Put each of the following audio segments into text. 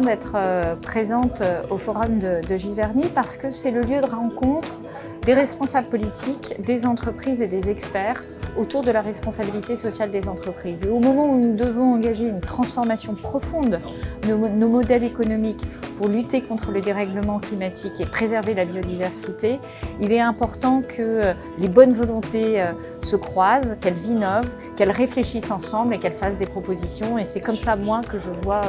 d'être euh, présente euh, au forum de, Giverny parce que c'est le lieu de rencontre des responsables politiques, des entreprises et des experts autour de la responsabilité sociale des entreprises. Et au moment où nous devons engager une transformation profonde de nos modèles économiques pour lutter contre le dérèglement climatique et préserver la biodiversité, il est important que euh, les bonnes volontés se croisent, qu'elles innovent, qu'elles réfléchissent ensemble et qu'elles fassent des propositions. Et c'est comme ça, moi, que je vois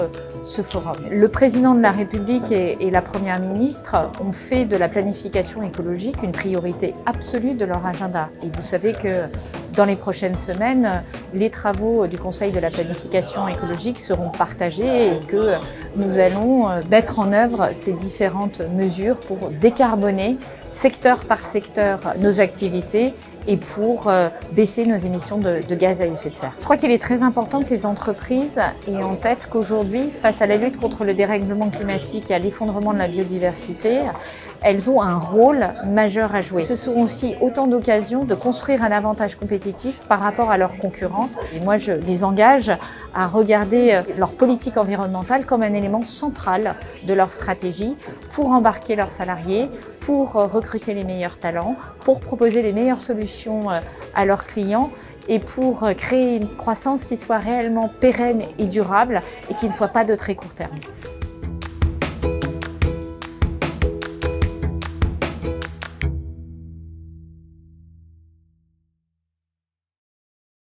ce forum. Le président de la République et la première ministre ont fait de la planification écologique une priorité absolue de leur agenda. Et vous savez que dans les prochaines semaines, les travaux du Conseil de la planification écologique seront partagés et que nous allons mettre en œuvre ces différentes mesures pour décarboner secteur par secteur nos activités et pour euh, baisser nos émissions de, de, gaz à effet de serre. Je crois qu'il est très important que les entreprises aient en tête qu'aujourd'hui, face à la lutte contre le dérèglement climatique et à l'effondrement de la biodiversité, elles ont un rôle majeur à jouer. Ce seront aussi autant d'occasions de construire un avantage compétitif par rapport à leurs concurrents. Et moi, je les engage à regarder leur politique environnementale comme un élément central de leur stratégie pour embarquer leurs salariés, pour recruter les meilleurs talents, pour proposer les meilleures solutions à leurs clients et pour créer une croissance qui soit réellement pérenne et durable et qui ne soit pas de très court terme.